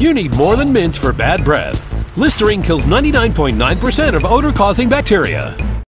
You need more than mints for bad breath. Listerine kills 99.9% of odor causing bacteria.